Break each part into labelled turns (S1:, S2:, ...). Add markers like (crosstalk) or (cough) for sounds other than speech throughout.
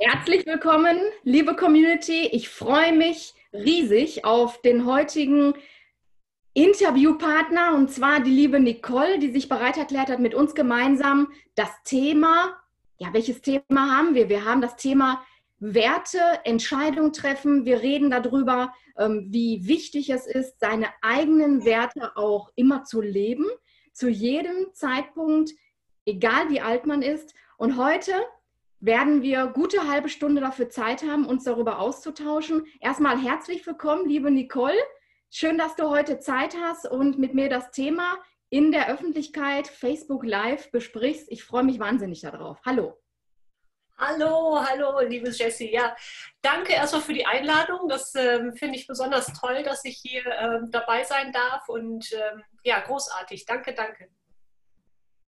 S1: Herzlich willkommen, liebe Community. Ich freue mich riesig auf den heutigen Interviewpartner und zwar die liebe Nicole, die sich bereit erklärt hat, mit uns gemeinsam das Thema, ja, welches Thema haben wir? Wir haben das Thema Werte, Entscheidungen treffen. Wir reden darüber, ähm, wie wichtig es ist, seine eigenen Werte auch immer zu leben, zu jedem Zeitpunkt, egal wie alt man ist. Und heute werden wir gute halbe Stunde dafür Zeit haben, uns darüber auszutauschen. Erstmal herzlich willkommen, liebe Nicole. Schön, dass du heute Zeit hast und mit mir das Thema in der Öffentlichkeit Facebook Live besprichst. Ich freue mich wahnsinnig darauf. Hallo.
S2: Hallo, hallo, liebes Jessie. Ja, danke erstmal für die Einladung. Das ähm, finde ich besonders toll, dass ich hier ähm, dabei sein darf und ähm, ja, großartig. Danke, danke.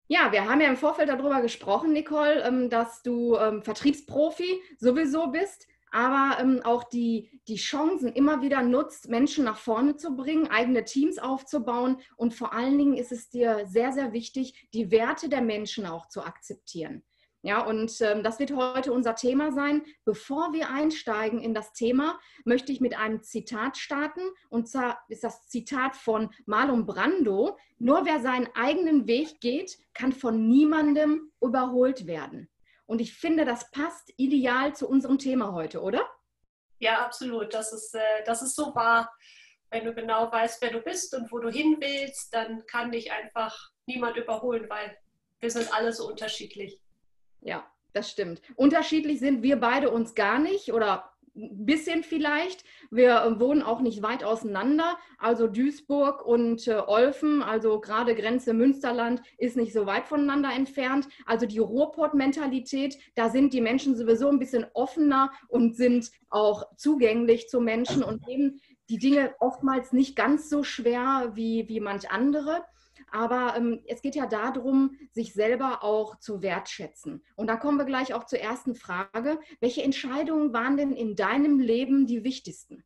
S1: Ja, wir haben ja im Vorfeld darüber gesprochen, Nicole, ähm, dass du ähm, Vertriebsprofi sowieso bist, aber ähm, auch die, die Chancen immer wieder nutzt, Menschen nach vorne zu bringen, eigene Teams aufzubauen und vor allen Dingen ist es dir sehr, sehr wichtig, die Werte der Menschen auch zu akzeptieren. Ja, und ähm, das wird heute unser Thema sein. Bevor wir einsteigen in das Thema, möchte ich mit einem Zitat starten. Und zwar ist das Zitat von Marlon Brando. Nur wer seinen eigenen Weg geht, kann von niemandem überholt werden. Und ich finde, das passt ideal zu unserem Thema heute, oder?
S2: Ja, absolut. Das ist, äh, das ist so wahr. Wenn du genau weißt, wer du bist und wo du hin willst, dann kann dich einfach niemand überholen, weil wir sind alle so unterschiedlich.
S1: Ja, das stimmt. Unterschiedlich sind wir beide uns gar nicht oder ein bisschen vielleicht. Wir wohnen auch nicht weit auseinander. Also Duisburg und äh, Olfen, also gerade Grenze Münsterland, ist nicht so weit voneinander entfernt. Also die Ruhrpott-Mentalität, da sind die Menschen sowieso ein bisschen offener und sind auch zugänglich zu Menschen und nehmen die Dinge oftmals nicht ganz so schwer wie, wie manch andere. Aber ähm, es geht ja darum, sich selber auch zu wertschätzen. Und da kommen wir gleich auch zur ersten Frage. Welche Entscheidungen waren denn in deinem Leben die wichtigsten?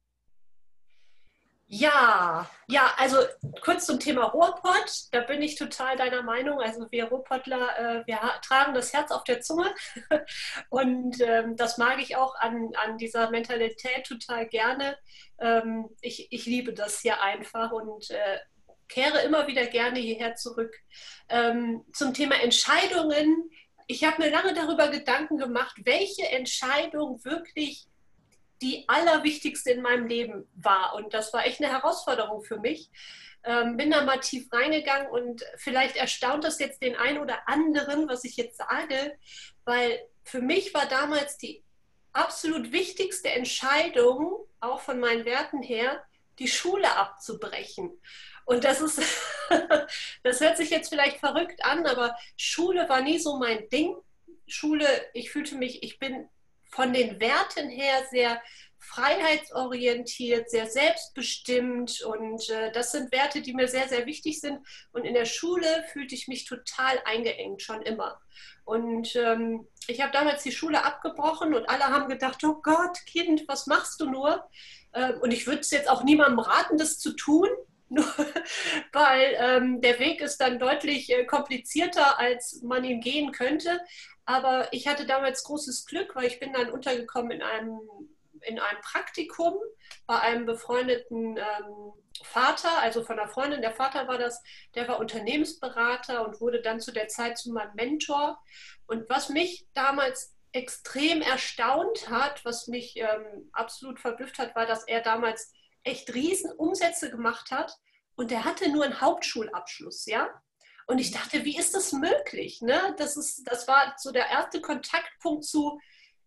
S2: Ja, ja, also kurz zum Thema Ruhrpott, da bin ich total deiner Meinung. Also wir Ruhrpottler, äh, wir tragen das Herz auf der Zunge (laughs) und ähm, das mag ich auch an, an dieser Mentalität total gerne. Ähm, ich, ich liebe das hier einfach und äh, kehre immer wieder gerne hierher zurück. Ähm, zum Thema Entscheidungen. Ich habe mir lange darüber Gedanken gemacht, welche Entscheidung wirklich die allerwichtigste in meinem Leben war. Und das war echt eine Herausforderung für mich. Ähm, bin da mal tief reingegangen und vielleicht erstaunt das jetzt den einen oder anderen, was ich jetzt sage, weil für mich war damals die absolut wichtigste Entscheidung, auch von meinen Werten her, die Schule abzubrechen. Und das ist, (laughs) das hört sich jetzt vielleicht verrückt an, aber Schule war nie so mein Ding. Schule, ich fühlte mich, ich bin von den Werten her sehr freiheitsorientiert, sehr selbstbestimmt und äh, das sind Werte, die mir sehr, sehr wichtig sind. Und in der Schule fühlte ich mich total eingeengt, schon immer. Und ähm, ich habe damals die Schule abgebrochen und alle haben gedacht, oh Gott, Kind, was machst du nur? Äh, und ich würde es jetzt auch niemandem raten, das zu tun. Nur, (laughs) weil ähm, der Weg ist dann deutlich äh, komplizierter, als man ihn gehen könnte. Aber ich hatte damals großes Glück, weil ich bin dann untergekommen in einem, in einem Praktikum bei einem befreundeten ähm, Vater, also von einer Freundin. Der Vater war das, der war Unternehmensberater und wurde dann zu der Zeit zu meinem Mentor. Und was mich damals extrem erstaunt hat, was mich ähm, absolut verblüfft hat, war, dass er damals echt riesen Umsätze gemacht hat und der hatte nur einen Hauptschulabschluss, ja. Und ich dachte, wie ist das möglich? Ne? Das, ist, das war so der erste Kontaktpunkt zu,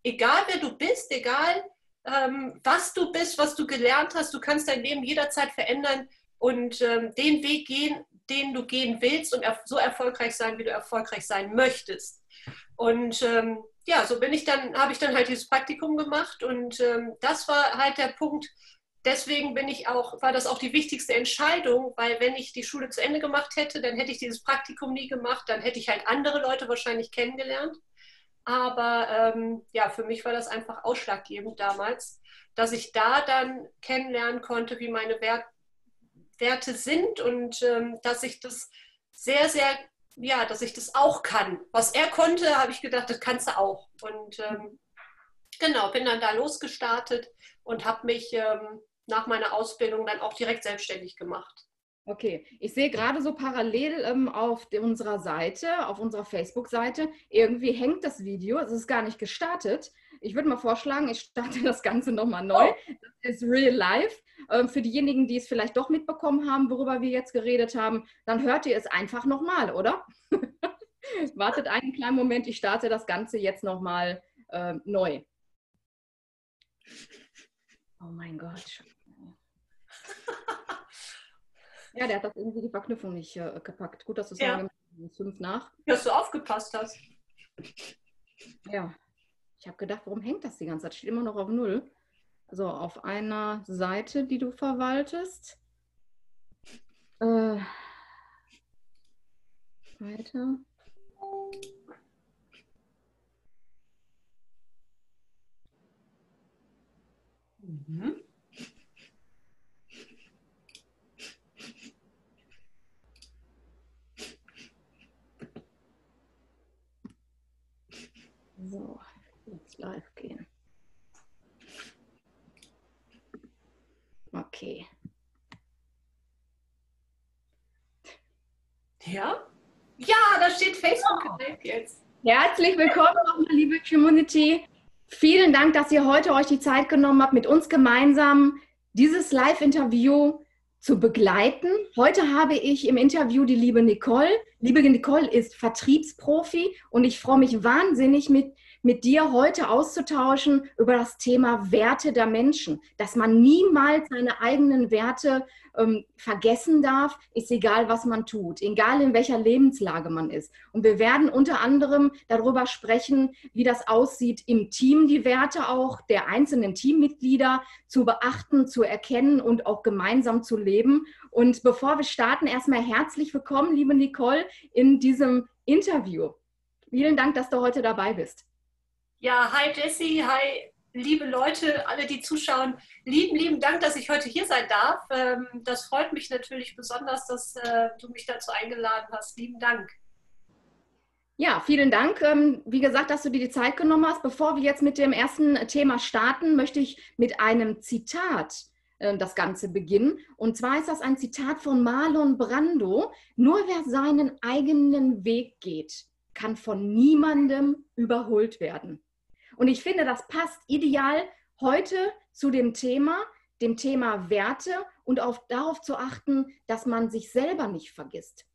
S2: egal wer du bist, egal ähm, was du bist, was du gelernt hast, du kannst dein Leben jederzeit verändern und ähm, den Weg gehen, den du gehen willst und so erfolgreich sein, wie du erfolgreich sein möchtest. Und ähm, ja, so bin ich dann, habe ich dann halt dieses Praktikum gemacht und ähm, das war halt der Punkt, deswegen bin ich auch, war das auch die wichtigste Entscheidung, weil wenn ich die Schule zu Ende gemacht hätte, dann hätte ich dieses Praktikum nie gemacht, dann hätte ich halt andere Leute wahrscheinlich kennengelernt. Aber ähm, ja, für mich war das einfach ausschlaggebend damals, dass ich da dann kennenlernen konnte, wie meine Wert Werte sind und ähm, dass ich das sehr, sehr, ja, dass ich das auch kann. Was er konnte, habe ich gedacht, das kannst du auch. Und ähm, Genau, bin dann da losgestartet und habe mich ähm, nach meiner Ausbildung dann auch direkt selbstständig gemacht.
S1: Okay, ich sehe gerade so parallel ähm, auf unserer Seite, auf unserer Facebook-Seite, irgendwie hängt das Video, es ist gar nicht gestartet. Ich würde mal vorschlagen, ich starte das Ganze nochmal neu. Oh. Das ist Real Life. Ähm, für diejenigen, die es vielleicht doch mitbekommen haben, worüber wir jetzt geredet haben, dann hört ihr es einfach nochmal, oder? (laughs) Wartet einen kleinen Moment, ich starte das Ganze jetzt nochmal äh, neu. Oh mein Gott. (laughs) Ja, der hat das irgendwie die Verknüpfung nicht äh, gepackt. Gut, dass du es ja. fünf nach.
S2: Dass du aufgepasst hast.
S1: Ja. Ich habe gedacht, warum hängt das die ganze Zeit? Steht immer noch auf Null. Also auf einer Seite, die du verwaltest. Äh, weiter. Mhm. So, jetzt live gehen. Okay.
S2: Ja? Ja, da steht Facebook live jetzt.
S1: Herzlich willkommen nochmal, liebe Community. Vielen Dank, dass ihr heute euch die Zeit genommen habt, mit uns gemeinsam dieses Live-Interview zu begleiten. Heute habe ich im Interview die liebe Nicole. Liebe Nicole ist Vertriebsprofi und ich freue mich wahnsinnig mit mit dir heute auszutauschen über das Thema Werte der Menschen, dass man niemals seine eigenen Werte ähm, vergessen darf, ist egal, was man tut, egal in welcher Lebenslage man ist. Und wir werden unter anderem darüber sprechen, wie das aussieht im Team, die Werte auch der einzelnen Teammitglieder zu beachten, zu erkennen und auch gemeinsam zu leben. Und bevor wir starten, erstmal herzlich willkommen, liebe Nicole, in diesem Interview. Vielen Dank, dass du heute dabei bist.
S2: Ja, hi Jessie, hi liebe Leute, alle, die zuschauen. Lieben, lieben Dank, dass ich heute hier sein darf. Ähm, das freut mich natürlich besonders, dass äh, du mich dazu eingeladen hast. Lieben Dank.
S1: Ja, vielen Dank. Ähm, wie gesagt, dass du dir die Zeit genommen hast. Bevor wir jetzt mit dem ersten Thema starten, möchte ich mit einem Zitat äh, das Ganze beginnen. Und zwar ist das ein Zitat von Marlon Brando. Nur wer seinen eigenen Weg geht, kann von niemandem überholt werden. Und ich finde, das passt ideal heute zu dem Thema, dem Thema Werte und auf, darauf zu achten, dass man sich selber nicht vergisst.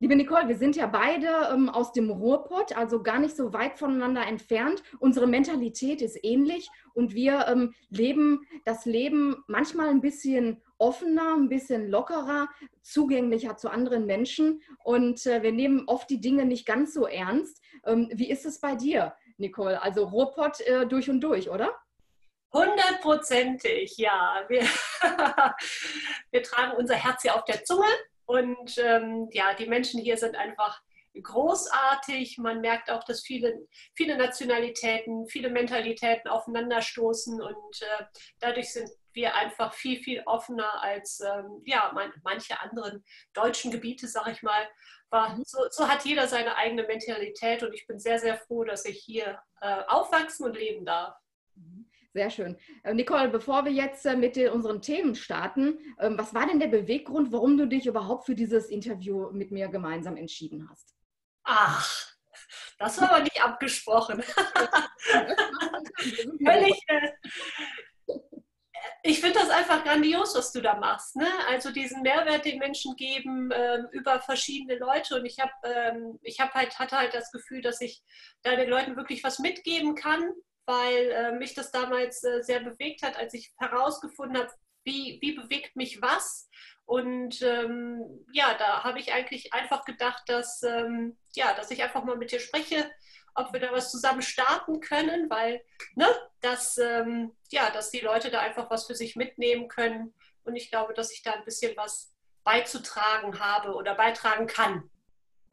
S1: Liebe Nicole, wir sind ja beide ähm, aus dem Ruhrpott, also gar nicht so weit voneinander entfernt. Unsere Mentalität ist ähnlich und wir ähm, leben das Leben manchmal ein bisschen offener, ein bisschen lockerer, zugänglicher zu anderen Menschen und äh, wir nehmen oft die Dinge nicht ganz so ernst. Ähm, wie ist es bei dir? Nicole. Also Ruhrpott äh, durch und durch, oder?
S2: Hundertprozentig, ja. Wir, (laughs) wir, tragen unser Herz hier auf der Zunge und ähm, ja, die Menschen hier sind einfach großartig. Man merkt auch, dass viele, viele Nationalitäten, viele Mentalitäten aufeinanderstoßen und äh, dadurch sind wir einfach viel, viel offener als ähm, ja, man, manche anderen deutschen Gebiete, sag ich mal. Aber so, so, hat jeder seine eigene Mentalität und ich bin sehr, sehr froh, dass ich hier äh, aufwachsen und leben darf.
S1: Mhm. Sehr schön. Äh, Nicole, bevor wir jetzt äh, mit unseren Themen starten, ähm, was war denn der Beweggrund, warum du dich überhaupt für dieses Interview mit mir gemeinsam entschieden hast?
S2: Ach, das war aber nicht abgesprochen. (laughs) Völlig, ich finde das einfach grandios, was du da machst. Ne? Also diesen Mehrwert den Menschen geben äh, über verschiedene Leute. Und ich habe ähm, hab halt, hatte halt das Gefühl, dass ich da den Leuten wirklich was mitgeben kann, weil äh, mich das damals äh, sehr bewegt hat, als ich herausgefunden habe, wie, wie bewegt mich was. Und ähm, ja, da habe ich eigentlich einfach gedacht, dass, ähm, ja, dass ich einfach mal mit dir spreche, ob wir da was zusammen starten können, weil ne, dass, ähm, ja, dass die Leute da einfach was für sich mitnehmen können. Und ich glaube, dass ich da ein bisschen was beizutragen habe oder beitragen kann.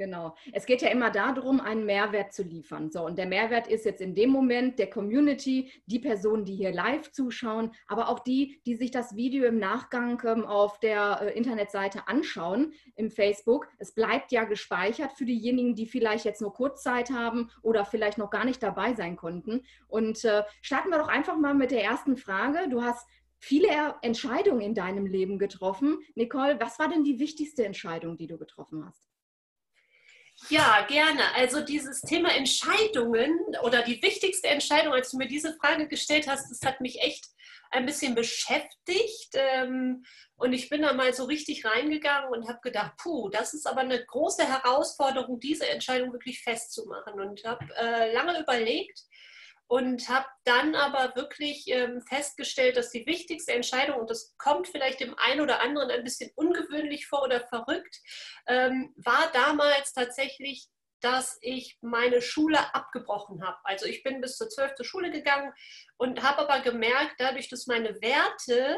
S1: Genau. Es geht ja immer darum, einen Mehrwert zu liefern. So, und der Mehrwert ist jetzt in dem Moment der Community, die Personen, die hier live zuschauen, aber auch die, die sich das Video im Nachgang ähm, auf der äh, Internetseite anschauen, im Facebook. Es bleibt ja gespeichert für diejenigen, die vielleicht jetzt nur Kurzzeit haben oder vielleicht noch gar nicht dabei sein konnten. Und äh, starten wir doch einfach mal mit der ersten Frage. Du hast viele Entscheidungen in deinem Leben getroffen. Nicole, was war denn die wichtigste Entscheidung, die du getroffen hast?
S2: Ja, gerne. Also dieses Thema Entscheidungen oder die wichtigste Entscheidung, als du mir diese Frage gestellt hast, das hat mich echt ein bisschen beschäftigt. Ähm, und ich bin da mal so richtig reingegangen und habe gedacht, puh, das ist aber eine große Herausforderung, diese Entscheidung wirklich festzumachen. Und habe äh, lange überlegt, und habe dann aber wirklich ähm, festgestellt, dass die wichtigste Entscheidung, und das kommt vielleicht dem einen oder anderen ein bisschen ungewöhnlich vor oder verrückt, ähm, war damals tatsächlich, dass ich meine Schule abgebrochen habe. Also ich bin bis zur 12. Schule gegangen und habe aber gemerkt, dadurch, dass meine Werte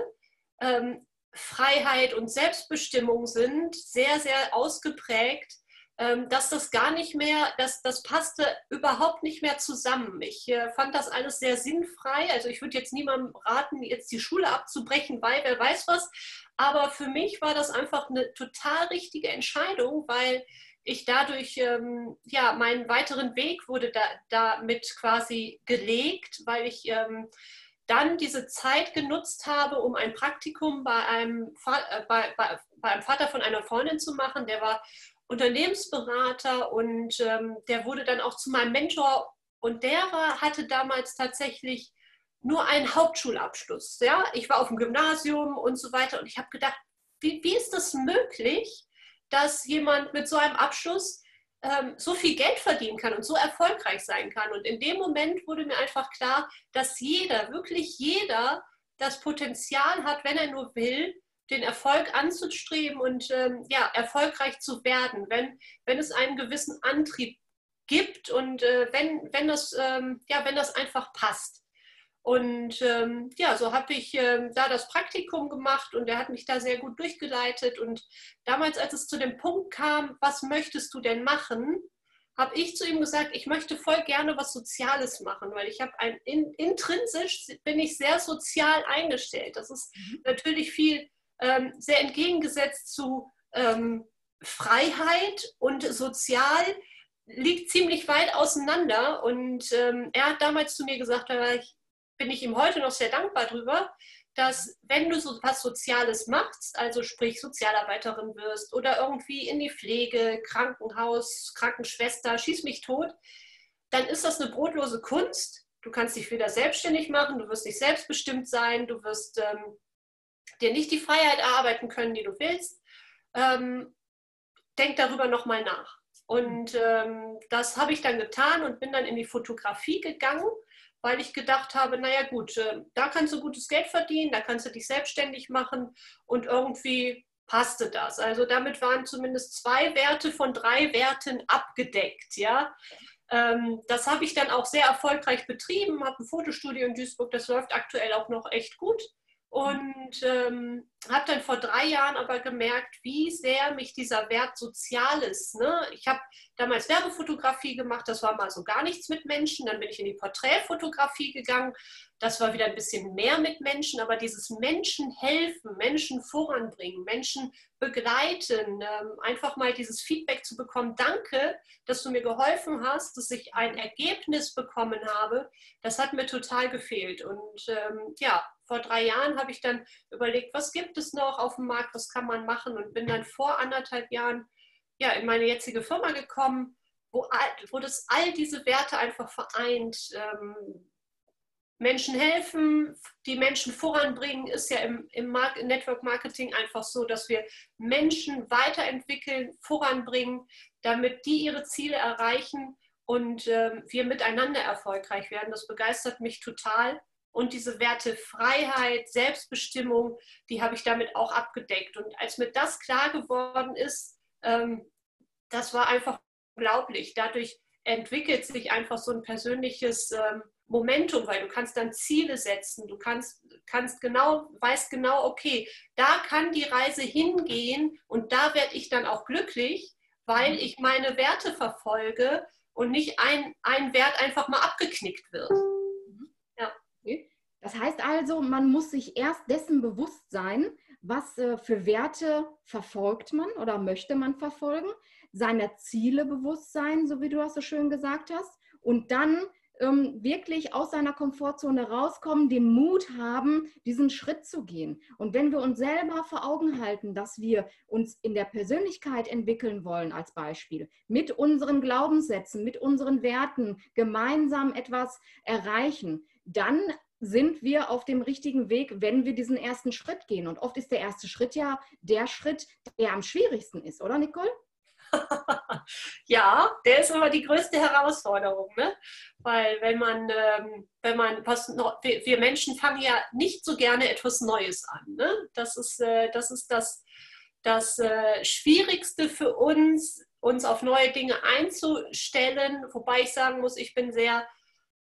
S2: ähm, Freiheit und Selbstbestimmung sind, sehr, sehr ausgeprägt, dass das gar nicht mehr, das, das passte überhaupt nicht mehr zusammen. Ich äh, fand das alles sehr sinnfrei. Also ich würde jetzt niemandem raten, jetzt die Schule abzubrechen, weil wer weiß was. Aber für mich war das einfach eine total richtige Entscheidung, weil ich dadurch, ähm, ja, meinen weiteren Weg wurde da, damit quasi gelegt, weil ich ähm, dann diese Zeit genutzt habe, um ein Praktikum bei einem, äh, bei, bei, bei einem Vater von einer Freundin zu machen. Der war Unternehmensberater und ähm, der wurde dann auch zu meinem Mentor und der war, hatte damals tatsächlich nur einen Hauptschulabschluss. Ja? Ich war auf dem Gymnasium und so weiter und ich habe gedacht, wie, wie ist das möglich, dass jemand mit so einem Abschluss ähm, so viel Geld verdienen kann und so erfolgreich sein kann. Und in dem Moment wurde mir einfach klar, dass jeder, wirklich jeder, das Potenzial hat, wenn er nur will, den Erfolg anzustreben und ähm, ja, erfolgreich zu werden, wenn, wenn es einen gewissen Antrieb gibt und äh, wenn, wenn, das, ähm, ja, wenn das einfach passt. Und ähm, ja, so habe ich ähm, da das Praktikum gemacht und er hat mich da sehr gut durchgeleitet. Und damals, als es zu dem Punkt kam, was möchtest du denn machen, habe ich zu ihm gesagt, ich möchte voll gerne was Soziales machen, weil ich habe ein in, intrinsisch bin ich sehr sozial eingestellt. Das ist mhm. natürlich viel ähm, sehr entgegengesetzt zu ähm, Freiheit und sozial liegt ziemlich weit auseinander. Und ähm, er hat damals zu mir gesagt, da ich, bin ich ihm heute noch sehr dankbar drüber, dass wenn du so was Soziales machst, also sprich Sozialarbeiterin wirst oder irgendwie in die Pflege, Krankenhaus, Krankenschwester, schieß mich tot, dann ist das eine brotlose Kunst. Du kannst dich wieder selbstständig machen, du wirst nicht selbstbestimmt sein, du wirst ähm, dir nicht die Freiheit erarbeiten können, die du willst, ähm, denk darüber nochmal nach. Und ähm, das habe ich dann getan und bin dann in die Fotografie gegangen, weil ich gedacht habe, naja gut, äh, da kannst du gutes Geld verdienen, da kannst du dich selbstständig machen und irgendwie passte das. Also damit waren zumindest zwei Werte von drei Werten abgedeckt. Ja? Ähm, das habe ich dann auch sehr erfolgreich betrieben, habe ein Fotostudio in Duisburg, das läuft aktuell auch noch echt gut. Und ähm, habe dann vor drei Jahren aber gemerkt, wie sehr mich dieser Wert Soziales, ne? ich habe damals Werbefotografie gemacht, das war mal so gar nichts mit Menschen, dann bin ich in die Porträtfotografie gegangen, das war wieder ein bisschen mehr mit Menschen, aber dieses Menschen helfen, Menschen voranbringen, Menschen begleiten, ähm, einfach mal dieses Feedback zu bekommen, danke, dass du mir geholfen hast, dass ich ein Ergebnis bekommen habe, das hat mir total gefehlt. Und ähm, ja, vor drei Jahren habe ich dann überlegt, was gibt es noch auf dem Markt, was kann man machen und bin dann vor anderthalb Jahren ja, in meine jetzige Firma gekommen, wo, wo das all diese Werte einfach vereint. Ähm, Menschen helfen, die Menschen voranbringen, ist ja im, im Network Marketing einfach so, dass wir Menschen weiterentwickeln, voranbringen, damit die ihre Ziele erreichen und ähm, wir miteinander erfolgreich werden. Das begeistert mich total. Und diese Werte Freiheit, Selbstbestimmung, die habe ich damit auch abgedeckt. Und als mir das klar geworden ist, ähm, das war einfach unglaublich. Dadurch entwickelt sich einfach so ein persönliches ähm, Momentum, weil du kannst dann Ziele setzen, du kannst, kannst genau, weißt genau, okay, da kann die Reise hingehen und da werde ich dann auch glücklich, weil ich meine Werte verfolge und nicht ein, ein Wert einfach mal abgeknickt wird.
S1: Das heißt also, man muss sich erst dessen bewusst sein, was äh, für Werte verfolgt man oder möchte man verfolgen, seiner Ziele bewusst sein, so wie du das so schön gesagt hast, und dann ähm, wirklich aus seiner Komfortzone rauskommen, den Mut haben, diesen Schritt zu gehen. Und wenn wir uns selber vor Augen halten, dass wir uns in der Persönlichkeit entwickeln wollen, als Beispiel, mit unseren Glaubenssätzen, mit unseren Werten gemeinsam etwas erreichen, dann sind wir auf dem richtigen Weg, wenn wir diesen ersten Schritt gehen. Und oft ist der erste Schritt ja der Schritt, der am schwierigsten ist, oder Nicole? (laughs)
S2: ja, der ist immer die größte Herausforderung, ne? Weil wenn man, ähm, wenn man was wir, Menschen fangen ja nicht so gerne etwas Neues an. Ne? Das ist, äh, das, ist das, das äh, Schwierigste für uns, uns auf neue Dinge einzustellen. Wobei ich sagen muss, ich bin sehr,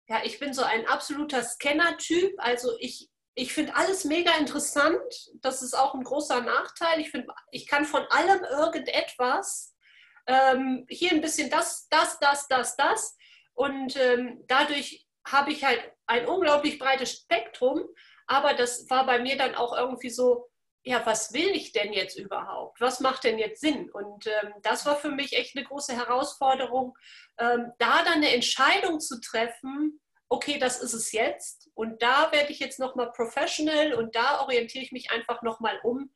S2: ja, ich bin so ein absoluter Scanner-Typ. Also ich, ich finde alles mega interessant. Das ist auch ein großer Nachteil. Ich finde, ich kann von allem irgendetwas ähm, hier ein bisschen das, das, das, das, das. Und ähm, dadurch habe ich halt ein unglaublich breites Spektrum. Aber das war bei mir dann auch irgendwie so, ja, was will ich denn jetzt überhaupt? Was macht denn jetzt Sinn? Und ähm, das war für mich echt eine große Herausforderung, ähm, da dann eine Entscheidung zu treffen, okay, das ist es jetzt und da werde ich jetzt nochmal professional und da orientiere ich mich einfach nochmal um.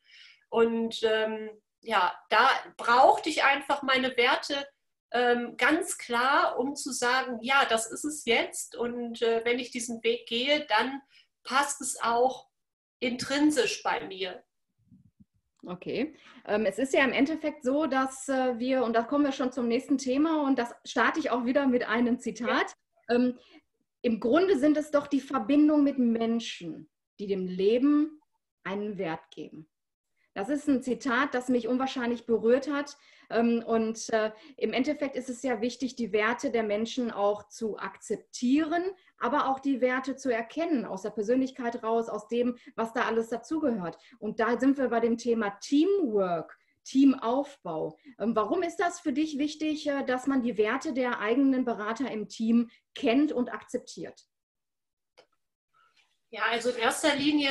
S2: Und ähm, ja, da brauchte ich einfach meine Werte ähm, ganz klar, um zu sagen, ja, das ist es jetzt. Und äh, wenn ich diesen Weg gehe, dann passt es auch intrinsisch bei mir.
S1: Okay. Ähm, es ist ja im Endeffekt so, dass äh, wir, und da kommen wir schon zum nächsten Thema, und das starte ich auch wieder mit einem Zitat. Ja. Ähm, Im Grunde sind es doch die Verbindungen mit Menschen, die dem Leben einen Wert geben. Das ist ein Zitat, das mich unwahrscheinlich berührt hat. Ähm, und äh, im Endeffekt ist es ja wichtig, die Werte der Menschen auch zu akzeptieren, aber auch die Werte zu erkennen, aus der Persönlichkeit raus, aus dem, was da alles dazugehört. Und da sind wir bei dem Thema Teamwork. Teamaufbau. Ähm, warum ist das für dich wichtig, äh, dass man die Werte der eigenen Berater im Team kennt und akzeptiert?
S2: Ja, also in erster Linie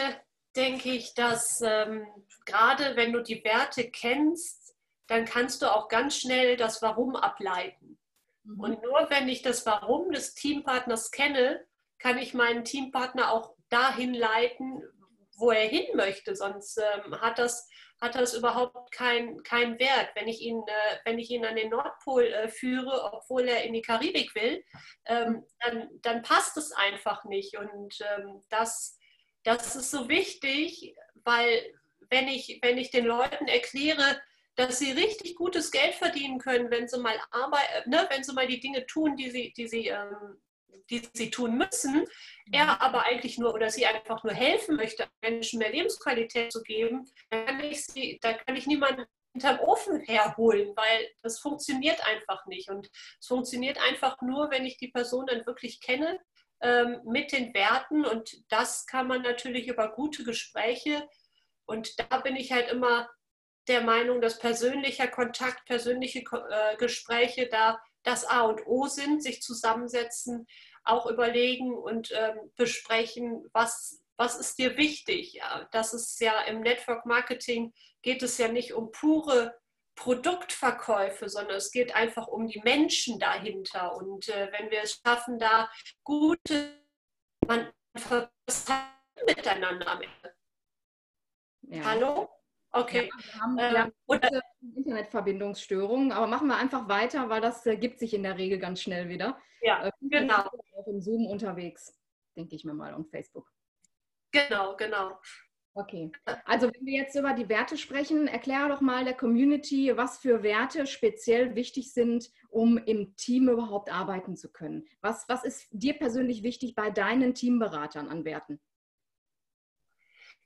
S2: denke ich, dass ähm, gerade wenn du die Werte kennst, dann kannst du auch ganz schnell das Warum ableiten. Mhm. Und nur wenn ich das Warum des Teampartners kenne, kann ich meinen Teampartner auch dahin leiten, wo er hin möchte. Sonst ähm, hat, das, hat das überhaupt keinen kein Wert. Wenn ich, ihn, äh, wenn ich ihn an den Nordpol äh, führe, obwohl er in die Karibik will, ähm, dann, dann passt es einfach nicht. Und ähm, das das ist so wichtig, weil wenn ich, wenn ich den Leuten erkläre, dass sie richtig gutes Geld verdienen können, wenn sie mal arbeiten, ne, wenn sie mal die Dinge tun, die sie, die sie, ähm, die sie tun müssen, er aber eigentlich nur oder sie einfach nur helfen möchte, Menschen mehr Lebensqualität zu geben, kann ich, sie, da kann ich niemanden hinterm Ofen herholen, weil das funktioniert einfach nicht. Und es funktioniert einfach nur, wenn ich die Person dann wirklich kenne ähm, mit den Werten und das kann man natürlich über gute Gespräche und da bin ich halt immer der Meinung, dass persönlicher Kontakt, persönliche äh, Gespräche da das A und O sind, sich zusammensetzen, auch überlegen und ähm, besprechen, was, was ist dir wichtig. Ja, das ist ja im Network Marketing geht es ja nicht um pure Produktverkäufe, sondern es geht einfach um die Menschen dahinter. Und äh, wenn wir es schaffen, da gute, man miteinander am Ende. Ja. Hallo? Okay. Ja,
S1: wir haben, wir haben oder, Internetverbindungsstörungen, aber machen wir einfach weiter, weil das äh, gibt sich in der Regel ganz schnell wieder.
S2: Ja, äh, genau.
S1: Auch im Zoom unterwegs, denke ich mir mal, und Facebook.
S2: Genau, genau.
S1: Okay, also wenn wir jetzt über die Werte sprechen, erkläre doch mal der Community, was für Werte speziell wichtig sind, um im Team überhaupt arbeiten zu können. Was, was ist dir persönlich wichtig bei deinen Teamberatern an Werten?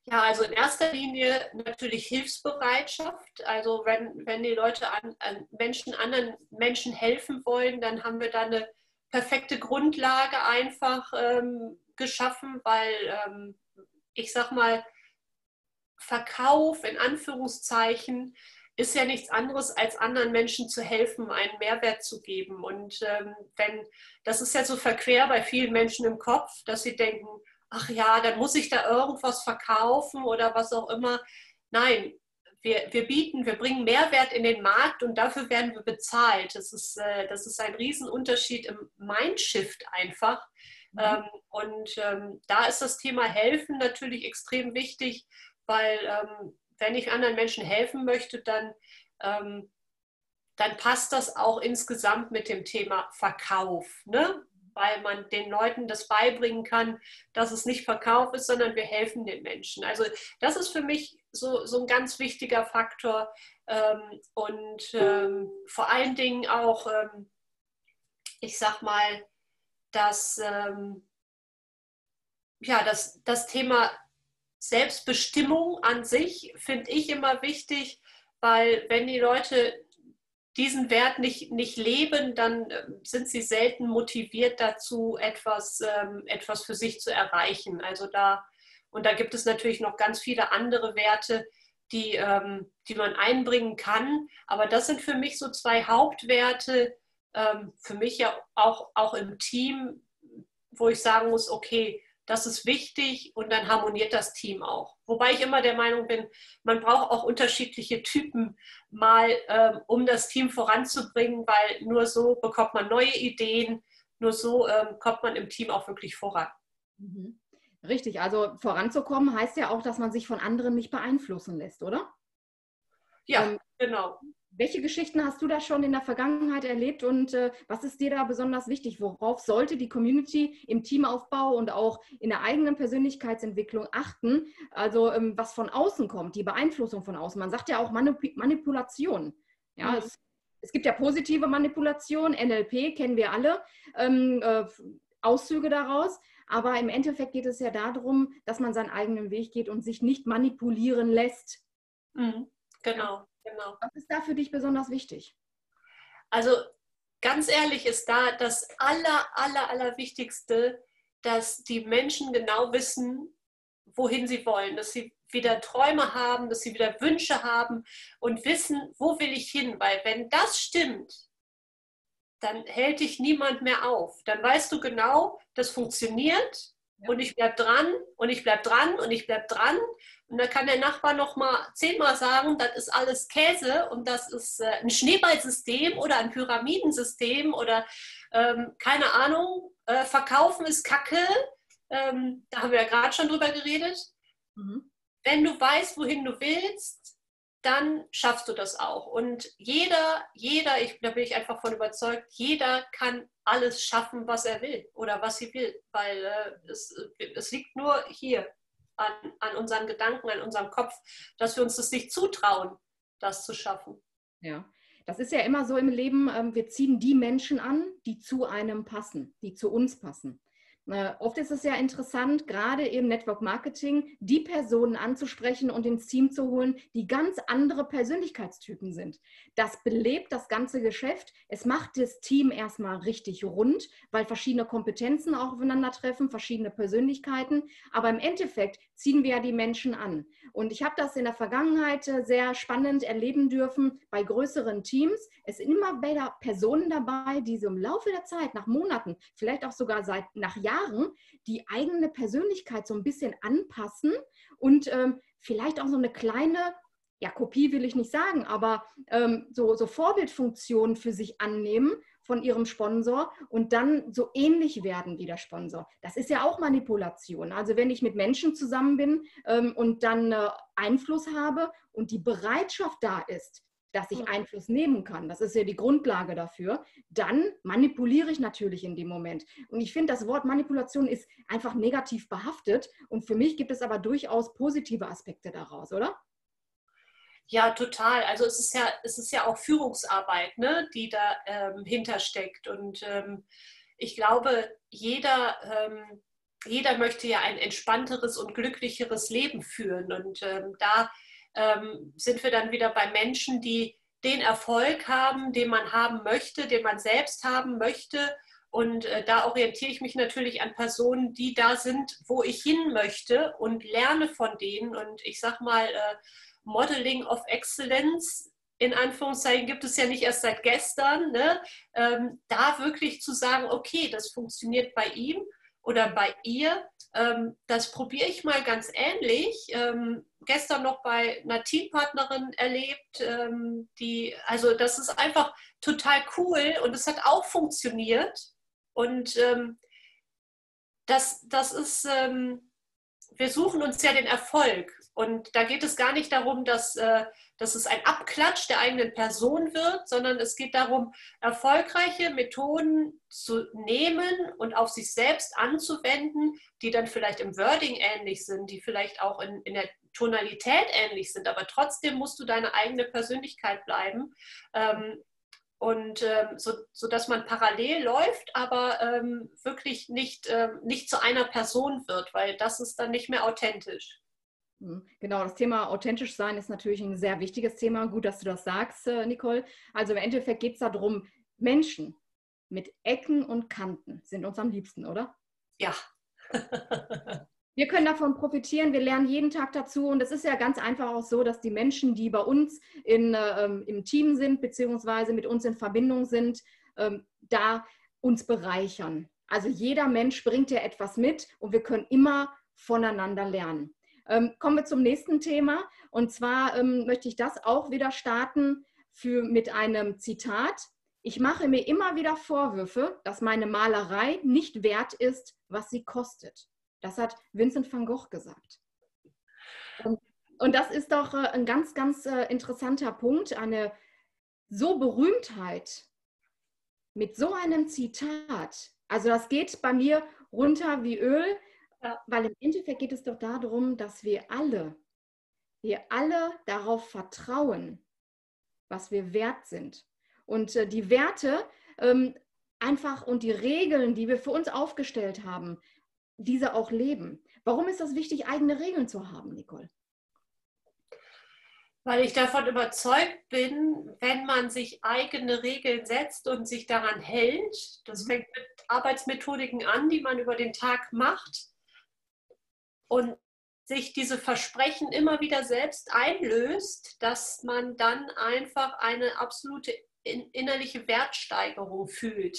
S2: Ja, also in erster Linie natürlich Hilfsbereitschaft. Also wenn, wenn die Leute an, an Menschen, anderen Menschen helfen wollen, dann haben wir da eine perfekte Grundlage einfach ähm, geschaffen, weil ähm, ich sag mal, Verkauf in Anführungszeichen ist ja nichts anderes, als anderen Menschen zu helfen, einen Mehrwert zu geben. Und ähm, wenn, das ist ja so verquer bei vielen Menschen im Kopf, dass sie denken, ach ja, dann muss ich da irgendwas verkaufen oder was auch immer. Nein, wir, wir bieten, wir bringen Mehrwert in den Markt und dafür werden wir bezahlt. Das ist, äh, das ist ein Riesenunterschied im Mindshift einfach. Mhm. Ähm, und ähm, da ist das Thema Helfen natürlich extrem wichtig, weil ähm, wenn ich anderen Menschen helfen möchte, dann, ähm, dann passt das auch insgesamt mit dem Thema Verkauf. Ne? weil man den Leuten das beibringen kann, dass es nicht Verkauf ist, sondern wir helfen den Menschen. Also das ist für mich so, so ein ganz wichtiger Faktor ähm, und ähm, vor allen Dingen auch, ähm, ich sag mal, dass ähm, ja, das, das Thema Selbstbestimmung an sich finde ich immer wichtig, weil wenn die Leute diesen Wert nicht, nicht leben, dann ähm, sind sie selten motiviert dazu, etwas, ähm, etwas für sich zu erreichen. Also da, und da gibt es natürlich noch ganz viele andere Werte, die, ähm, die man einbringen kann. Aber das sind für mich so zwei Hauptwerte, ähm, für mich ja auch, auch im Team, wo ich sagen muss, okay, das ist wichtig und dann harmoniert das Team auch. Wobei ich immer der Meinung bin, man braucht auch unterschiedliche Typen mal, ähm, um das Team voranzubringen, weil nur so bekommt man neue Ideen, nur so ähm, kommt man im Team auch wirklich voran.
S1: Mhm. Richtig, also voranzukommen heißt ja auch, dass man sich von anderen nicht beeinflussen lässt, oder?
S2: Ja, ähm, genau.
S1: Welche Geschichten hast du da schon in der Vergangenheit erlebt und äh, was ist dir da besonders wichtig? Worauf sollte die Community im Teamaufbau und auch in der eigenen Persönlichkeitsentwicklung achten? Also ähm, was von außen kommt, die Beeinflussung von außen. Man sagt ja auch Manip Manipulation. Ja, mhm. es, es, gibt ja positive Manipulation, NLP kennen wir alle, ähm, äh, Auszüge daraus. Aber im Endeffekt geht es ja darum, dass man seinen eigenen Weg geht und sich nicht manipulieren lässt.
S2: Mhm. Genau. Genau.
S1: Was ist da für dich besonders wichtig?
S2: Also ganz ehrlich ist da das aller, aller, aller Wichtigste, dass die Menschen genau wissen, wohin sie wollen, dass sie wieder Träume haben, dass sie wieder Wünsche haben und wissen, wo will ich hin. Weil wenn das stimmt, dann hält dich niemand mehr auf. Dann weißt du genau, das funktioniert. Und ich bleibe dran und ich bleibe dran und ich bleibe dran und da kann der Nachbar noch mal zehnmal sagen, das ist alles Käse und das ist äh, ein Schneeballsystem oder ein Pyramidensystem oder ähm, keine Ahnung, äh, verkaufen ist Kacke. Ähm, da haben wir ja gerade schon drüber geredet. Mhm. Wenn du weißt, wohin du willst, dann schaffst du das auch. Und jeder, jeder, ich, da bin ich einfach von überzeugt, jeder kann alles schaffen, was er will oder was sie will, weil äh, es, es liegt nur hier an, an unseren Gedanken, an unserem Kopf, dass wir uns das nicht zutrauen, das zu schaffen.
S1: Ja, das ist ja immer so im Leben, ähm, wir ziehen die Menschen an, die zu einem passen, die zu uns passen. Äh, oft ist es ja interessant, gerade im Network Marketing, die Personen anzusprechen und ins Team zu holen, die ganz andere Persönlichkeitstypen sind. Das belebt das ganze Geschäft. Es macht das Team erstmal richtig rund, weil verschiedene Kompetenzen auch aufeinandertreffen, verschiedene Persönlichkeiten. Aber im Endeffekt ziehen wir ja die Menschen an. Und ich habe das in der Vergangenheit äh, sehr spannend erleben dürfen bei größeren Teams. Es sind immer wieder Personen dabei, die so im Laufe der Zeit, nach Monaten, vielleicht auch sogar seit nach Jahren, die eigene Persönlichkeit so ein bisschen anpassen und ähm, vielleicht auch so eine kleine, ja, Kopie will ich nicht sagen, aber ähm, so, so Vorbildfunktionen für sich annehmen von ihrem Sponsor und dann so ähnlich werden wie der Sponsor. Das ist ja auch Manipulation. Also wenn ich mit Menschen zusammen bin ähm, und dann äh, Einfluss habe und die Bereitschaft da ist, dass ich Einfluss nehmen kann, das ist ja die Grundlage dafür, dann manipuliere ich natürlich in dem Moment. Und ich finde, das Wort Manipulation ist einfach negativ behaftet und für mich gibt es aber durchaus positive Aspekte daraus, oder?
S2: Ja, total. Also es ist ja, es ist ja auch Führungsarbeit, ne, die da ähm, hintersteckt. Und ähm, ich glaube, jeder, ähm, jeder möchte ja ein entspannteres und glücklicheres Leben führen. Und ähm, da ähm, sind wir dann wieder bei Menschen, die den Erfolg haben, den man haben möchte, den man selbst haben möchte. Und äh, da orientiere ich mich natürlich an Personen, die da sind, wo ich hin möchte und lerne von denen. Und ich sage mal, äh, Modeling of Excellence in Anführungszeichen gibt es ja nicht erst seit gestern, ne? ähm, da wirklich zu sagen, okay, das funktioniert bei ihm oder bei ihr, ähm, das probiere ich mal ganz ähnlich. Ähm, gestern noch bei einer Teampartnerin erlebt, ähm, die, also das ist einfach total cool und es hat auch funktioniert. Und ähm, das, das ist, ähm, wir suchen uns ja den Erfolg. Und da geht es gar nicht darum, dass, äh, dass es ein Abklatsch der eigenen Person wird, sondern es geht darum, erfolgreiche Methoden zu nehmen und auf sich selbst anzuwenden, die dann vielleicht im Wording ähnlich sind, die vielleicht auch in, in der Tonalität ähnlich sind, aber trotzdem musst du deine eigene Persönlichkeit bleiben. Ähm, und ähm, so, so dass man parallel läuft, aber ähm, wirklich nicht, ähm, nicht zu einer Person wird, weil das ist dann nicht mehr authentisch.
S1: Mhm. Genau, das Thema authentisch sein ist natürlich ein sehr wichtiges Thema. Gut, dass du das sagst, äh, Nicole. Also im Endeffekt geht es darum, Menschen mit Ecken und Kanten sind uns am liebsten, oder?
S2: Ja. (laughs)
S1: wir können davon profitieren, wir lernen jeden Tag dazu und es ist ja ganz einfach auch so, dass die Menschen, die bei uns in, äh, im Team sind, beziehungsweise mit uns in Verbindung sind, ähm, da uns bereichern. Also jeder Mensch bringt ja etwas mit und wir können immer voneinander lernen. Ähm, kommen wir zum nächsten Thema und zwar ähm, möchte ich das auch wieder starten für, mit einem Zitat. Ich mache mir immer wieder Vorwürfe, dass meine Malerei nicht wert ist, was sie kostet. Das hat Vincent van Gogh gesagt. Und, und das ist doch äh, ein ganz, ganz äh, interessanter Punkt. Eine so Berühmtheit mit so einem Zitat. Also das geht bei mir runter wie Öl, ja. weil im Endeffekt geht es doch darum, dass wir alle, wir alle darauf vertrauen, was wir wert sind. Und äh, die Werte ähm, einfach und die Regeln, die wir für uns aufgestellt haben, diese auch leben. Warum ist das wichtig, eigene Regeln zu haben, Nicole?
S2: Weil ich davon überzeugt bin, wenn man sich eigene Regeln setzt und sich daran hält, das mhm. fängt mit Arbeitsmethodiken an, die man über den Tag macht, und sich diese Versprechen immer wieder selbst einlöst, dass man dann einfach eine absolute innerliche Wertsteigerung fühlt.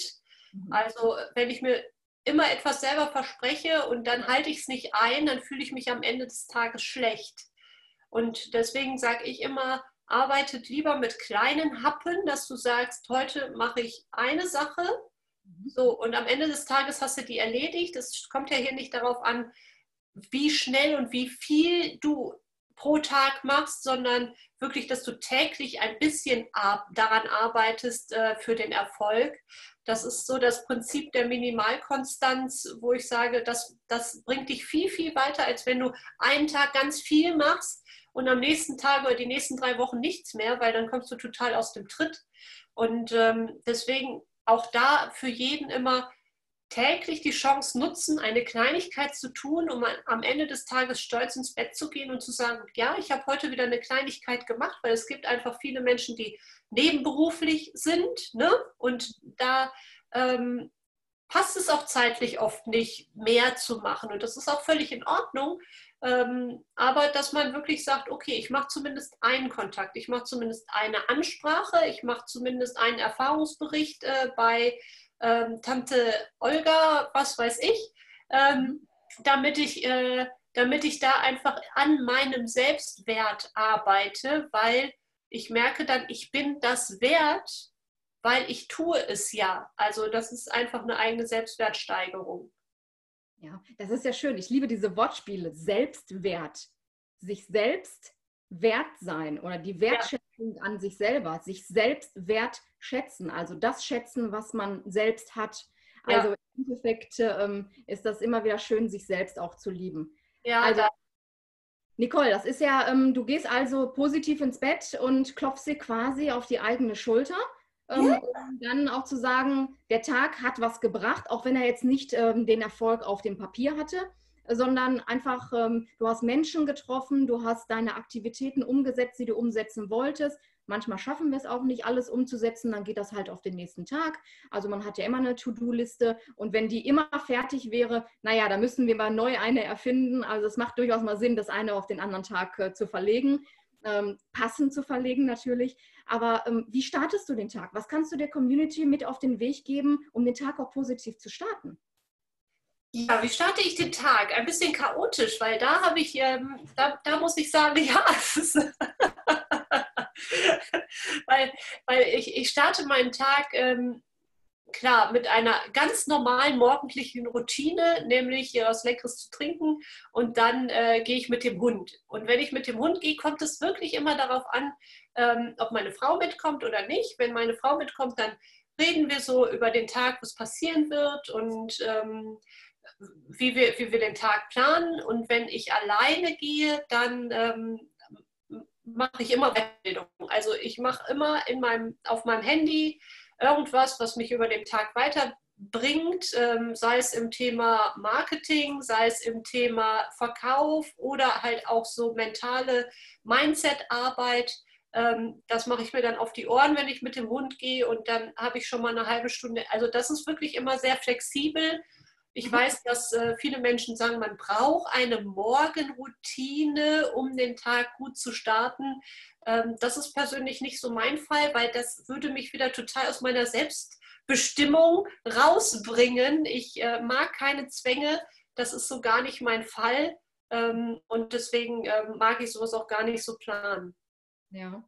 S2: Mhm. Also wenn ich mir immer etwas selber verspreche und dann halte ich es nicht ein, dann fühle ich mich am Ende des Tages schlecht. Und deswegen sage ich immer, arbeitet lieber mit kleinen Happen, dass du sagst, heute mache ich eine Sache. Mhm. So, und am Ende des Tages hast du die erledigt. Es kommt ja hier nicht darauf an, wie schnell und wie viel du pro Tag machst, sondern wirklich, dass du täglich ein bisschen daran arbeitest äh, für den Erfolg. Das ist so das Prinzip der Minimalkonstanz, wo ich sage, das, das bringt dich viel, viel weiter, als wenn du einen Tag ganz viel machst und am nächsten Tag oder die nächsten drei Wochen nichts mehr, weil dann kommst du total aus dem Tritt. Und ähm, deswegen auch da für jeden immer täglich die Chance nutzen, eine Kleinigkeit zu tun, um am Ende des Tages stolz ins Bett zu gehen und zu sagen, ja, ich habe heute wieder eine Kleinigkeit gemacht, weil es gibt einfach viele Menschen, die nebenberuflich sind ne? und da ähm, passt es auch zeitlich oft nicht, mehr zu machen und das ist auch völlig in Ordnung. Ähm, aber dass man wirklich sagt, okay, ich mache zumindest einen Kontakt, ich mache zumindest eine Ansprache, ich mache zumindest einen Erfahrungsbericht äh, bei ähm, Tante Olga, was weiß ich, ähm, damit, ich, äh, damit ich da einfach an meinem Selbstwert arbeite, weil ich merke dann, ich bin das wert, weil ich tue es ja. Also das ist einfach eine eigene Selbstwertsteigerung.
S1: Ja, das ist ja schön. Ich liebe diese Wortspiele. Selbstwert. Sich selbst wert sein oder die Wertschätzung ja. an sich selber, sich selbst wertschätzen, also das schätzen, was man selbst hat. Also ja. im Endeffekt ähm, ist das immer wieder schön, sich selbst auch zu lieben. Ja, also, Nicole, das ist ja, ähm, du gehst also positiv ins Bett und klopfst dir quasi auf die eigene Schulter. Ähm, ja. Um dann auch zu sagen, der Tag hat was gebracht, auch wenn er jetzt nicht ähm, den Erfolg auf dem Papier hatte sondern einfach, ähm, du hast Menschen getroffen, du hast deine Aktivitäten umgesetzt, die du umsetzen wolltest. Manchmal schaffen wir es auch nicht, alles umzusetzen, dann geht das halt auf den nächsten Tag. Also man hat ja immer eine To-Do-Liste und wenn die immer fertig wäre, naja, da müssen wir mal neu eine erfinden. Also es macht durchaus mal Sinn, das eine auf den anderen Tag äh, zu verlegen. ähm, passend zu verlegen natürlich. Aber ähm, wie startest du den Tag? Was kannst du der Community mit auf den Weg geben, um den Tag auch positiv zu starten?
S2: Ja, wie starte ich den Tag? Ein bisschen chaotisch, weil da habe ich, ähm, da, da muss ich sagen, (laughs) ja, (laughs) weil, weil ich, ich starte meinen Tag ähm, klar, mit einer ganz normalen morgendlichen Routine, nämlich was Leckeres zu trinken und dann äh, gehe ich mit dem Hund. Und wenn ich mit dem Hund gehe, kommt es wirklich immer darauf an, ähm, ob meine Frau mitkommt oder nicht. Wenn meine Frau mitkommt, dann reden wir so über den Tag, was passieren wird und ähm, wie, wir, wie wir den Tag planen. Und wenn ich alleine gehe, dann ähm, mache ich immer Wettbildung. Also ich mache immer in meinem, auf meinem Handy irgendwas, was mich über den Tag weiterbringt, ähm, sei es im Thema Marketing, sei es im Thema Verkauf oder halt auch so mentale Mindset-Arbeit. Ähm, das mache ich mir dann auf die Ohren, wenn ich mit dem Hund gehe und dann habe ich schon mal eine halbe Stunde. Also das ist wirklich immer sehr flexibel. Ich weiß, dass äh, viele Menschen sagen, man braucht eine Morgenroutine, um den Tag gut zu starten. Ähm, das ist persönlich nicht so mein Fall, weil das würde mich wieder total aus meiner Selbstbestimmung rausbringen. Ich äh, mag keine Zwänge, das ist so gar nicht mein Fall. Ähm, und deswegen ähm, mag ich sowas auch gar nicht so planen.
S1: Ja.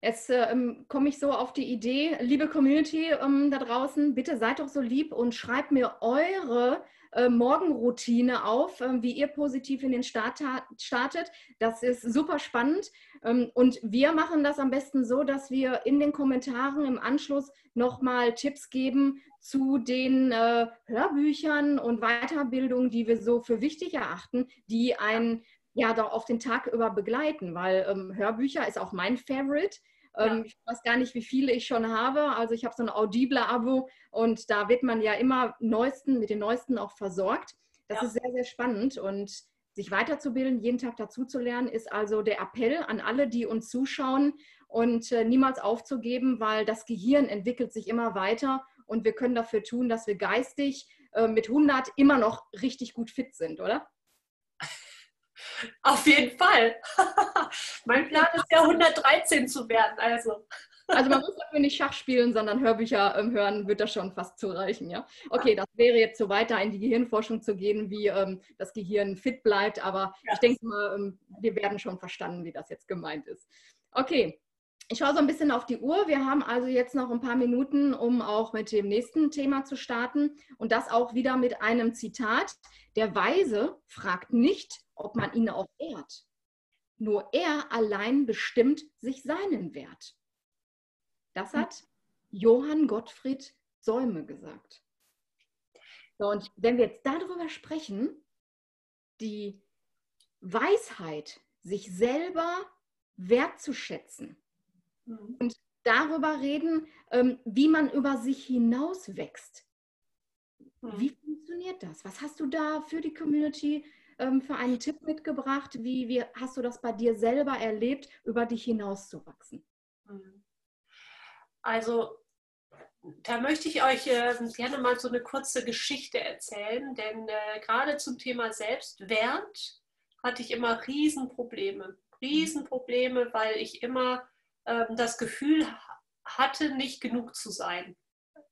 S1: Jetzt äh, komme ich so auf die Idee, liebe Community ähm, da draußen, bitte seid doch so lieb und schreibt mir eure äh, Morgenroutine auf, äh, wie ihr positiv in den Start startet. Das ist super spannend. Ähm, und wir machen das am besten so, dass wir in den Kommentaren im Anschluss nochmal Tipps geben zu den äh, Hörbüchern und Weiterbildungen, die wir so für wichtig erachten, die einen ja da auf den Tag über begleiten, weil ähm, Hörbücher ist auch mein Favorite. Ähm, ja. Ich weiß gar nicht, wie viele ich schon habe. Also ich habe so ein Audible-Abo und da wird man ja immer neuesten, mit den neuesten auch versorgt. Das ja. ist sehr, sehr spannend und sich weiterzubilden, jeden Tag dazuzulernen, ist also der Appell an alle, die uns zuschauen und äh, niemals aufzugeben, weil das Gehirn entwickelt sich immer weiter und wir können dafür tun, dass wir geistig äh, mit 100 immer noch richtig gut fit sind, oder?
S2: Auf jeden Fall. (laughs) mein Plan ist ja 113 zu werden, also.
S1: Also man muss dafür nicht Schach spielen, sondern Hörbücher ähm, hören, wird das schon fast zureichen, ja. Okay, das wäre jetzt so weiter in die Gehirnforschung zu gehen, wie ähm, das Gehirn fit bleibt, aber ja. ich denke mal, ähm, wir werden schon verstanden, wie das jetzt gemeint ist. Okay, ich schaue so ein bisschen auf die Uhr. Wir haben also jetzt noch ein paar Minuten, um auch mit dem nächsten Thema zu starten. Und das auch wieder mit einem Zitat. Der Weise fragt nicht, ob man ihn auch ehrt. Nur er allein bestimmt sich seinen Wert. Das hat Johann Gottfried Säume gesagt. Und wenn wir jetzt darüber sprechen, die Weisheit, sich selber wertzuschätzen mhm. und darüber reden, ähm, wie man über sich hinaus wächst. Mhm. Wie funktioniert das? Was hast du da für die Community ähm, für einen Tipp mitgebracht? Wie, wie hast du das bei dir selber erlebt, über dich hinauszuwachsen? Mhm.
S2: Also da möchte ich euch äh, gerne mal so eine kurze Geschichte erzählen, denn äh, gerade zum Thema Selbstwert hatte ich immer Riesenprobleme. Riesenprobleme, weil ich immer das Gefühl hatte, nicht genug zu sein.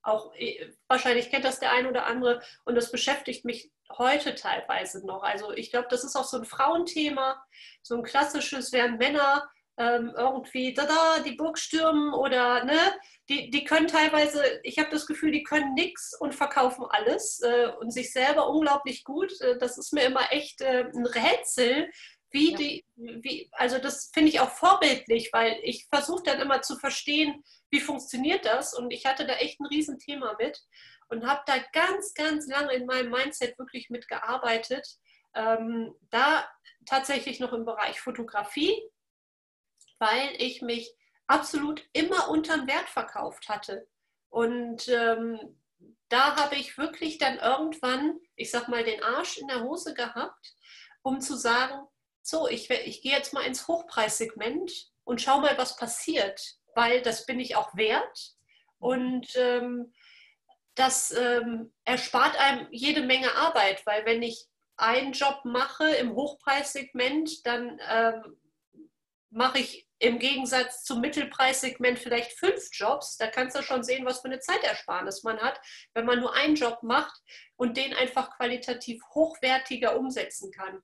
S2: Auch äh, wahrscheinlich kennt das der eine oder andere und das beschäftigt mich heute teilweise noch. Also ich glaube, das ist auch so ein Frauenthema, so ein klassisches, während Männer ähm, irgendwie da, da die Burg stürmen oder ne, die, die können teilweise, ich habe das Gefühl, die können nichts und verkaufen alles äh, und sich selber unglaublich gut. Äh, das ist mir immer echt äh, ein Rätsel, wie ja. die, wie, also das finde ich auch vorbildlich, weil ich versuche dann immer zu verstehen, wie funktioniert das und ich hatte da echt ein Riesenthema mit und habe da ganz, ganz lange in meinem Mindset wirklich mitgearbeitet. Ähm, da tatsächlich noch im Bereich Fotografie, weil ich mich absolut immer unterm Wert verkauft hatte. Und ähm, da habe ich wirklich dann irgendwann, ich sag mal, den Arsch in der Hose gehabt, um zu sagen, so, ich, ich gehe jetzt mal ins Hochpreissegment und schau mal, was passiert, weil das bin ich auch wert. Und ähm, das ähm, erspart einem jede Menge Arbeit, weil wenn ich einen Job mache im Hochpreissegment, dann ähm, mache ich im Gegensatz zum Mittelpreissegment vielleicht fünf Jobs. Da kannst du schon sehen, was für eine Zeitersparnis man hat, wenn man nur einen Job macht und den einfach qualitativ hochwertiger umsetzen kann.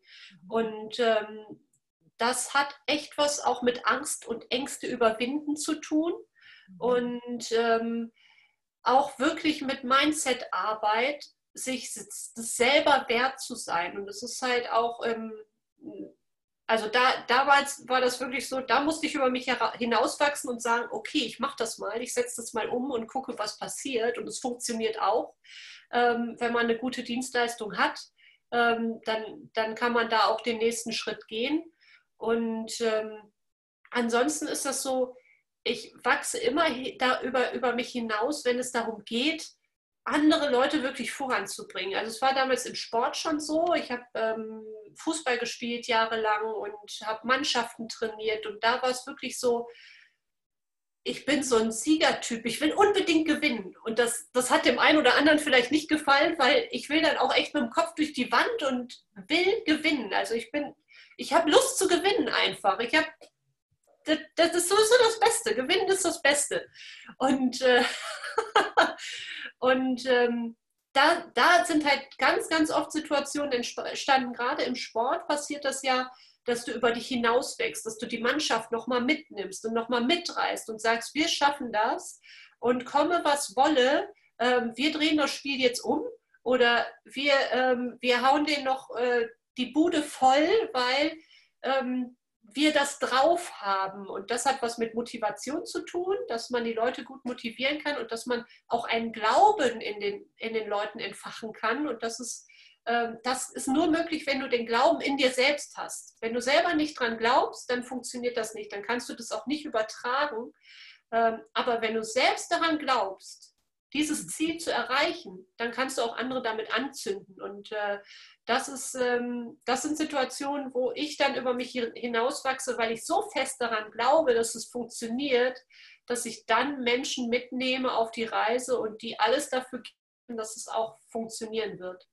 S2: Und ähm, das hat echt was auch mit Angst und Ängste überwinden zu tun. Mhm. Und ähm, auch wirklich mit Mindset-Arbeit, sich selber wert zu sein. Und es ist halt auch, ähm, also da, damals war das wirklich so, da musste ich über mich hinauswachsen und sagen, okay, ich mache das mal, ich setze das mal um und gucke, was passiert. Und es funktioniert auch, ähm, wenn man eine gute Dienstleistung hat. Ähm, dann, dann kann man da auch den nächsten Schritt gehen. Und ähm, ansonsten ist das so, ich wachse immer da über, über mich hinaus, wenn es darum geht, andere Leute wirklich voranzubringen. Also es war damals im Sport schon so. Ich habe ähm, Fußball gespielt jahrelang und habe Mannschaften trainiert und da war es wirklich so, ich bin so ein Siegertyp, ich will unbedingt gewinnen. Und das, das hat dem einen oder anderen vielleicht nicht gefallen, weil ich will dann auch echt mit dem Kopf durch die Wand und will gewinnen. Also ich bin, ich habe Lust zu gewinnen einfach. Ich habe das, das, ist sowieso das Beste. Gewinnen ist das Beste. Und, äh, (laughs) (laughs) und ähm, da, da sind halt ganz, ganz oft Situationen entstanden. Gerade im Sport passiert das ja, dass du über dich hinauswächst, dass du die Mannschaft nochmal mitnimmst und nochmal mitreißt und sagst, wir schaffen das und komme, was wolle, ähm, wir drehen das Spiel jetzt um oder wir, ähm, wir hauen den noch äh, die Bude voll, weil ähm, wir das drauf haben. Und das hat was mit Motivation zu tun, dass man die Leute gut motivieren kann und dass man auch einen Glauben in den, in den Leuten entfachen kann. Und das ist, äh, das ist nur möglich, wenn du den Glauben in dir selbst hast. Wenn du selber nicht dran glaubst, dann funktioniert das nicht. Dann kannst du das auch nicht übertragen. Ähm, aber wenn du selbst daran glaubst, dieses Ziel zu erreichen, dann kannst du auch andere damit anzünden. Und äh, das, ist, ähm, das sind Situationen, wo ich dann über mich hinauswachse, weil ich so fest daran glaube, dass es funktioniert, dass ich dann Menschen mitnehme auf die Reise und die alles dafür geben, dass es auch funktionieren wird.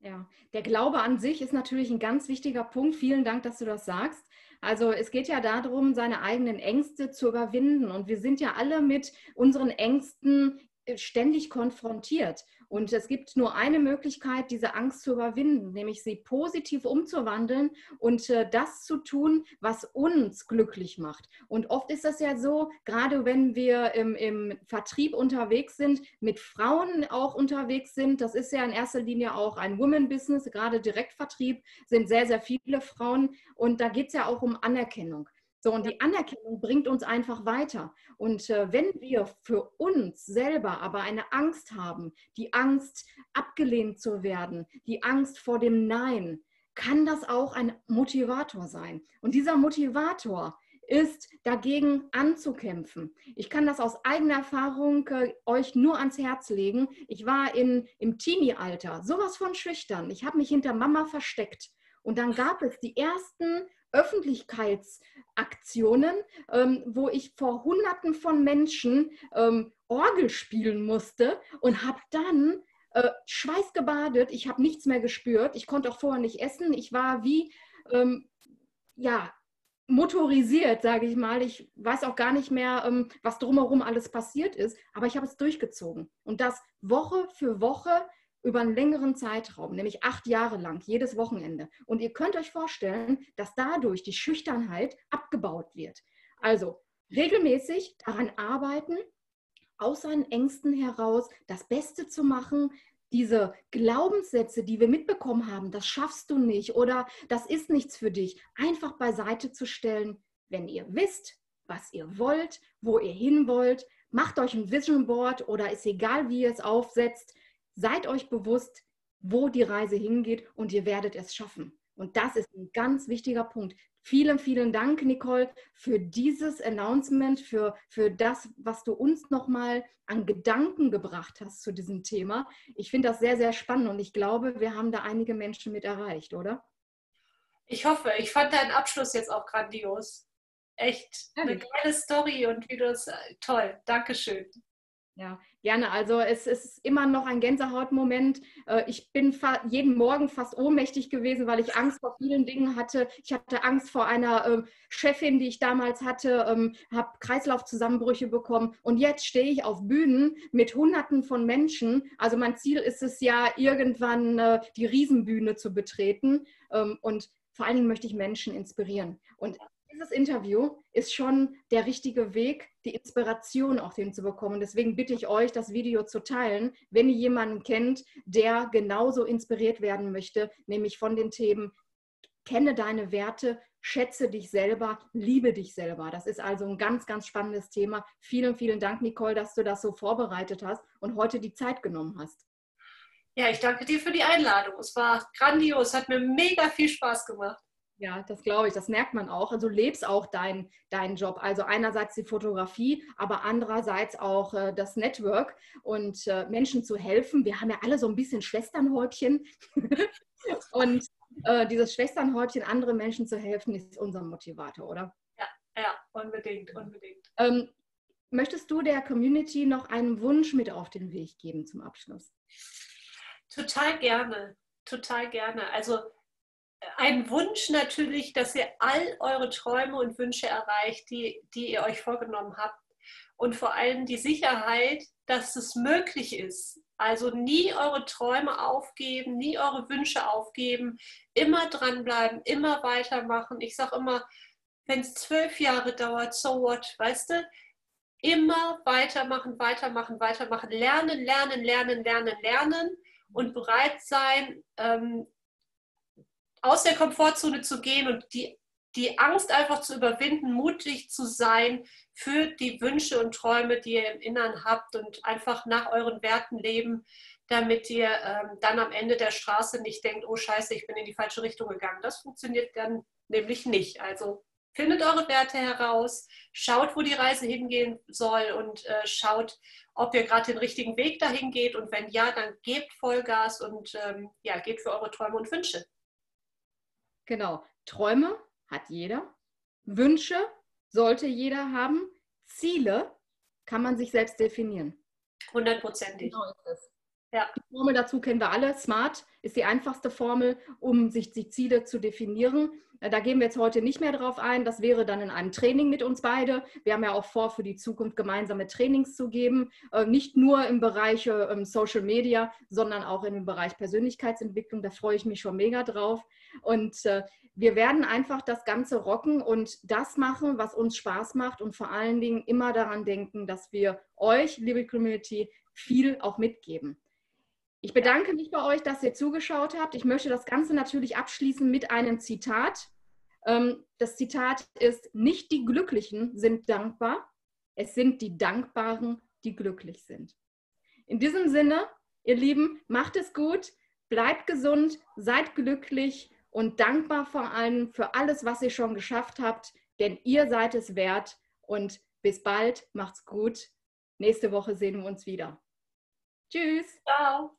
S1: Ja, der Glaube an sich ist natürlich ein ganz wichtiger Punkt. Vielen Dank, dass du das sagst. Also es geht ja darum, seine eigenen Ängste zu überwinden. Und wir sind ja alle mit unseren Ängsten ständig konfrontiert. Und es gibt nur eine Möglichkeit, diese Angst zu überwinden, nämlich sie positiv umzuwandeln und äh, das zu tun, was uns glücklich macht. Und oft ist das ja so, gerade wenn wir im, im Vertrieb unterwegs sind, mit Frauen auch unterwegs sind, das ist ja in erster Linie auch ein Women-Business, gerade Direktvertrieb sind sehr, sehr viele Frauen. Und da geht es ja auch um Anerkennung. So, und die Anerkennung bringt uns einfach weiter. Und äh, wenn wir für uns selber aber eine Angst haben, die Angst, abgelehnt zu werden, die Angst vor dem Nein, kann das auch ein Motivator sein. Und dieser Motivator ist dagegen anzukämpfen. Ich kann das aus eigener Erfahrung äh, euch nur ans Herz legen. Ich war in, im Teenie-Alter sowas von schüchtern. Ich habe mich hinter Mama versteckt. Und dann gab es die ersten Öffentlichkeitsaktionen, ähm, wo ich vor Hunderten von Menschen ähm, Orgel spielen musste und habe dann äh, schweißgebadet. Ich habe nichts mehr gespürt. Ich konnte auch vorher nicht essen. Ich war wie, ähm, ja, motorisiert, sage ich mal. Ich weiß auch gar nicht mehr, ähm, was drumherum alles passiert ist, aber ich habe es durchgezogen. Und das Woche für Woche über einen längeren Zeitraum, nämlich acht Jahre lang, jedes Wochenende. Und ihr könnt euch vorstellen, dass dadurch die Schüchternheit abgebaut wird. Also regelmäßig daran arbeiten, aus seinen Ängsten heraus das Beste zu machen, diese Glaubenssätze, die wir mitbekommen haben, das schaffst du nicht oder das ist nichts für dich, einfach beiseite zu stellen, wenn ihr wisst, was ihr wollt, wo ihr hin wollt, macht euch ein Vision Board oder ist egal, wie ihr es aufsetzt, seid euch bewusst, wo die Reise hingeht und ihr werdet es schaffen. Und das ist ein ganz wichtiger Punkt. Vielen, vielen Dank, Nicole, für dieses Announcement, für, für das, was du uns nochmal an Gedanken gebracht hast zu diesem Thema. Ich finde das sehr, sehr spannend und ich glaube, wir haben da einige Menschen mit erreicht, oder?
S2: Ich hoffe, ich fand deinen Abschluss jetzt auch grandios. Echt eine geile Story und wie du es toll. Dankeschön.
S1: Ja, gerne. Also es ist immer noch ein Gänsehautmoment. Äh, ich bin jeden Morgen fast ohnmächtig gewesen, weil ich Angst vor vielen Dingen hatte. Ich hatte Angst vor einer ähm, Chefin, die ich damals hatte, ähm, habe Kreislaufzusammenbrüche bekommen. Und jetzt stehe ich auf Bühnen mit Hunderten von Menschen. Also mein Ziel ist es ja, irgendwann äh, die Riesenbühne zu betreten. Ähm, und vor allen Dingen möchte ich Menschen inspirieren. Und dieses Interview ist schon der richtige Weg, die Inspiration auch hinzubekommen. Deswegen bitte ich euch, das Video zu teilen, wenn ihr jemanden kennt, der genauso inspiriert werden möchte, nämlich von den Themen, kenne deine Werte, schätze dich selber, liebe dich selber. Das ist also ein ganz, ganz spannendes Thema. Vielen, vielen Dank, Nicole, dass du das so vorbereitet hast und heute die Zeit genommen hast.
S2: Ja, ich danke dir für die Einladung. Es war grandios, hat mir mega viel Spaß gemacht.
S1: Ja, das glaube ich, das merkt man auch. Also du lebst auch deinen dein Job. Also einerseits die Fotografie, aber andererseits auch äh, das Network und äh, Menschen zu helfen. Wir haben ja alle so ein bisschen Schwesternhäutchen. (laughs) und äh, dieses Schwesternhäutchen, anderen Menschen zu helfen, ist unser Motivator, oder?
S2: Ja, ja, unbedingt, unbedingt.
S1: Ähm, möchtest du der Community noch einen Wunsch mit auf den Weg geben zum Abschluss?
S2: Total gerne, total gerne. Also ein Wunsch natürlich, dass ihr all eure Träume und Wünsche erreicht, die, die ihr euch vorgenommen habt. Und vor allem die Sicherheit, dass es möglich ist. Also nie eure Träume aufgeben, nie eure Wünsche aufgeben, immer dranbleiben, immer weitermachen. Ich sage immer, wenn es zwölf Jahre dauert, so what, weißt du? Immer weitermachen, weitermachen, weitermachen, lernen, lernen, lernen, lernen, lernen und bereit sein, ähm, aus der Komfortzone zu gehen und die, die Angst einfach zu überwinden, mutig zu sein für die Wünsche und Träume, die ihr im Innern habt und einfach nach euren Werten leben, damit ihr ähm, dann am Ende der Straße nicht denkt, oh scheiße, ich bin in die falsche Richtung gegangen. Das funktioniert dann nämlich nicht. Also findet eure Werte heraus, schaut, wo die Reise hingehen soll und äh, schaut, ob ihr gerade den richtigen Weg dahin geht. Und wenn ja, dann gebt Vollgas und ähm, ja, geht für eure Träume und Wünsche.
S1: Genau. Träume hat jeder. Wünsche sollte jeder haben. Ziele kann man sich selbst definieren.
S2: Hundertprozentig. Genau ist es.
S1: Ja. Die Formel dazu kennen wir alle. SMART ist die einfachste Formel, um sich die Ziele zu definieren. Äh, da gehen wir jetzt heute nicht mehr drauf ein. Das wäre dann in einem Training mit uns beide. Wir haben ja auch vor, für die Zukunft gemeinsame Trainings zu geben. Äh, nicht nur im Bereich ähm, Social Media, sondern auch im Bereich Persönlichkeitsentwicklung. Da freue ich mich schon mega drauf. Und äh, wir werden einfach das Ganze rocken und das machen, was uns Spaß macht und vor allen Dingen immer daran denken, dass wir euch, liebe Community, viel auch mitgeben. Ich bedanke mich bei euch, dass ihr zugeschaut habt. Ich möchte das Ganze natürlich abschließen mit einem Zitat. Ähm, das Zitat ist, nicht die Glücklichen sind dankbar, es sind die Dankbaren, die glücklich sind. In diesem Sinne, ihr Lieben, macht es gut, bleibt gesund, seid glücklich und dankbar vor allem für alles, was ihr schon geschafft habt, denn ihr seid es wert und bis bald, macht's gut. Nächste Woche sehen wir uns wieder. Tschüss.
S2: Ciao.